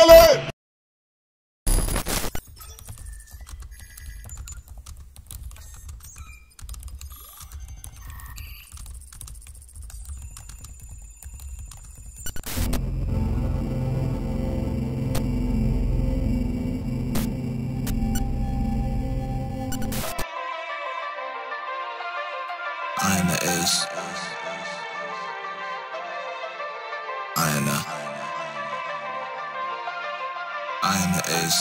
Kill it! I am the ace. Am the ace.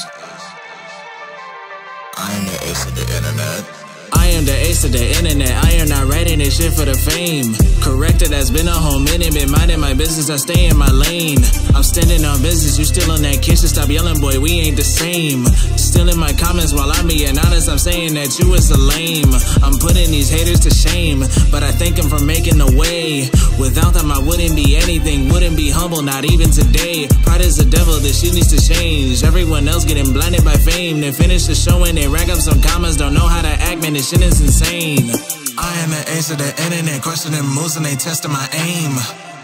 I am the ace of the internet. I am the ace of the internet. I am not writing this shit for the fame. Corrected, that's been a whole minute. Been minding my business, I stay in my lane. I'm standing on business, you still in that kitchen. Stop yelling, boy, we ain't the same. Still in my comments while I'm being honest. I'm saying that you is a lame. I'm putting these haters to shame, but I thank them for making the way. Without them, I wouldn't be wouldn't be humble, not even today. Pride is the devil, this shit needs to change. Everyone else getting blinded by fame. Then finish the show and they rack up some comments, don't know how to act, man, this shit is insane. I am the ace of the internet, questioning moves and they testing my aim.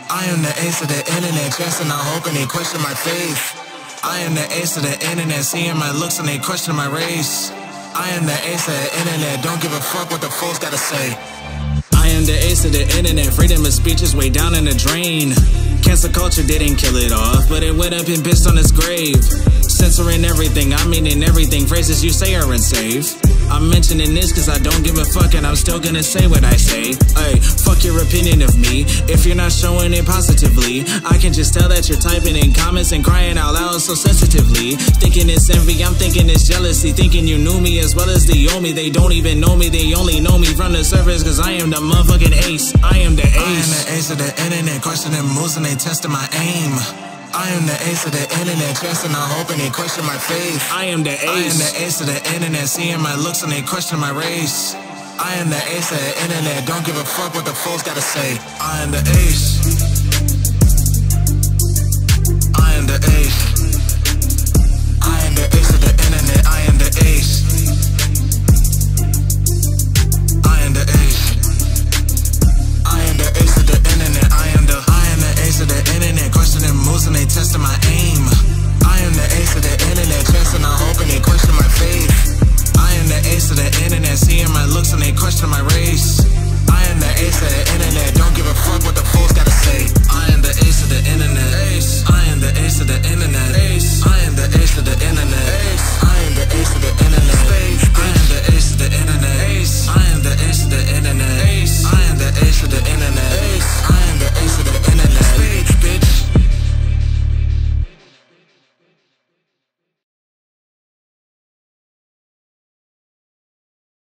I am the ace of the internet, chasing I hope and they question my faith. I am the ace of the internet, seeing my looks and they question my race. I am the ace of the internet, don't give a fuck what the folks gotta say. The ace of the internet. Freedom of speech is way down in the drain. Cancel culture didn't kill it off, but it went up and pissed on its grave. Censoring everything, I mean in everything. Phrases you say are unsafe. I'm mentioning this cause I don't give a fuck and I'm still gonna say what I say. Hey, fuck your opinion of me. If you're not showing it positively, I can just tell that you're typing in comments and crying out loud so sensitively. Thinking it's envy, I'm thinking it's jealousy. Thinking you knew me as well as they owe me. They don't even know me, they only know me from the surface cause I am the motherfucking ace. I am the ace. I am the ace of the internet, questioning moves and they testing my aim. I am the ace of the internet, hope and they question my faith. I am the ace. I am the ace of the internet, seeing my looks and they question my race. I am the ace of the internet, don't give a fuck what the folks gotta say. I am the ace.